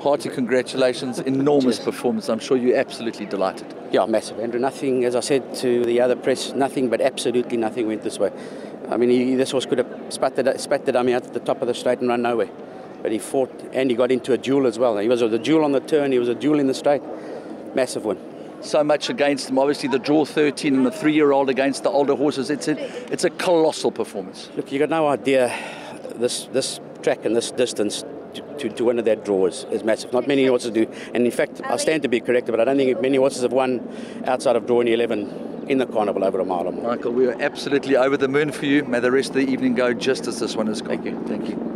Hearty congratulations. Enormous performance. I'm sure you're absolutely delighted. Yeah, massive, Andrew. Nothing, as I said to the other press, nothing but absolutely nothing went this way. I mean, he, this horse could have spat the, spat the dummy out at the top of the straight and run nowhere. But he fought and he got into a duel as well. He was a duel on the turn, he was a duel in the straight. Massive win. So much against them. Obviously, the draw 13 and the three year old against the older horses. It's a, it's a colossal performance. Look, you got no idea this, this track and this distance to, to, to win that draw is, is massive. Not many horses do. And in fact, I stand to be corrected, but I don't think many horses have won outside of drawing 11 in the carnival over a mile or more. Michael, we are absolutely over the moon for you. May the rest of the evening go just as this one has gone. Thank you. Thank you.